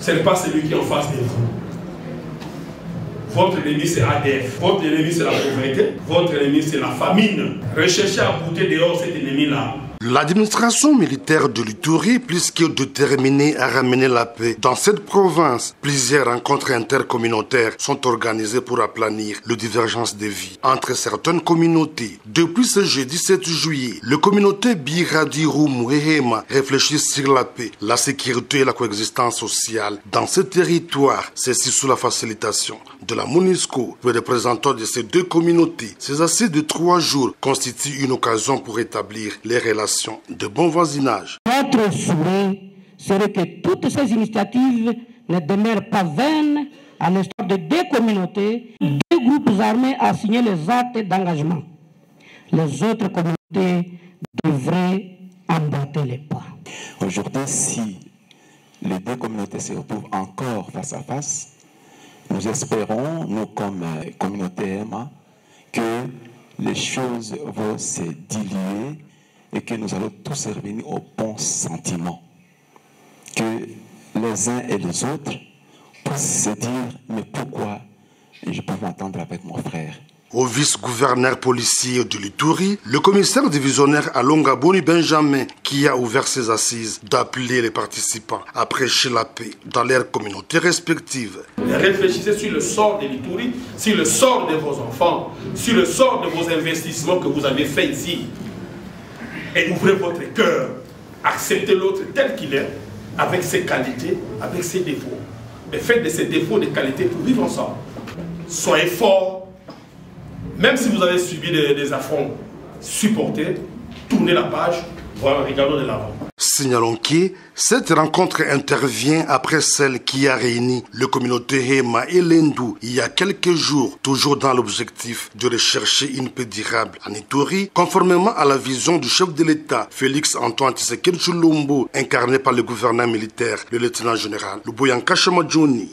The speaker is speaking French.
ce n'est pas celui qui est en face de vous. Votre ennemi, c'est ADF. Votre ennemi, c'est la pauvreté. Votre ennemi, c'est la famine. Recherchez à bouter dehors cet ennemi-là. L'administration militaire de l'Itourie, plus que déterminée à ramener la paix dans cette province, plusieurs rencontres intercommunautaires sont organisées pour aplanir le divergence de vie entre certaines communautés. Depuis ce jeudi 7 juillet, le communauté Biradiru Muhema réfléchit sur la paix, la sécurité et la coexistence sociale dans ce territoire, ceci sous la facilitation de la MONUSCO. Le représentant de ces deux communautés, ces assises de trois jours constituent une occasion pour établir les relations de bon voisinage. Notre souhait serait que toutes ces initiatives ne demeurent pas vaines à l'instar de deux communautés, deux groupes armés à signer les actes d'engagement. Les autres communautés devraient emboîter les pas. Aujourd'hui, si les deux communautés se retrouvent encore face à face, nous espérons, nous comme euh, communauté que les choses vont se diluer et que nous allons tous revenir au bon sentiment. Que les uns et les autres puissent se dire, mais pourquoi je peux m'entendre avec mon frère? Au vice-gouverneur policier de l'Itourie, le commissaire divisionnaire à Longaboni Benjamin, qui a ouvert ses assises, d'appeler les participants à prêcher la paix dans leurs communautés respectives. Réfléchissez sur le sort de l'Itourie, sur le sort de vos enfants, sur le sort de vos investissements que vous avez faits ici et ouvrez votre cœur. Acceptez l'autre tel qu'il est, avec ses qualités, avec ses défauts. Mais faites de ses défauts des qualités pour vivre ensemble. Soyez forts. Même si vous avez subi des, affronts, supportez, tournez la page, voilà, regardons de l'avant. Signalons que cette rencontre intervient après celle qui a réuni le communauté Hema et Lendou il y a quelques jours, toujours dans l'objectif de rechercher une paix durable en Ituri, conformément à la vision du chef de l'État, Félix Antoine Tshisekedi incarné par le gouverneur militaire, le lieutenant général Luboyan Kashamadjouni.